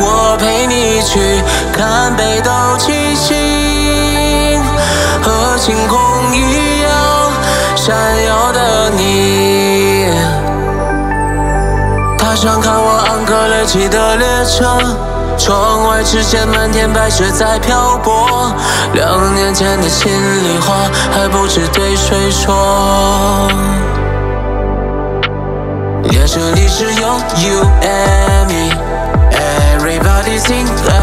我陪你去看北斗七星，和星空一样闪耀的你。踏上看我安格雷奇的列车。窗外只见漫天白雪在漂泊，两年前的心里话还不知对谁说。列车里只有 you and me party sing.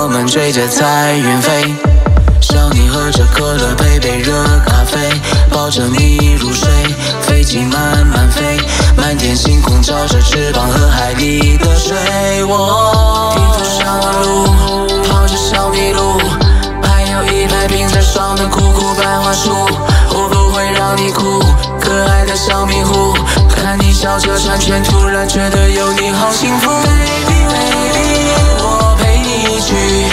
我们追着彩云飞，想你喝着可乐配杯热咖啡，抱着你入睡，飞机慢慢飞，满天星空照着翅膀和海里的水。我低头上了路，跑着小麋鹿，还有一排冰在霜的枯枯白桦树，我不会让你哭，可爱的小迷糊，看你笑着转圈，突然觉得有你好幸福。street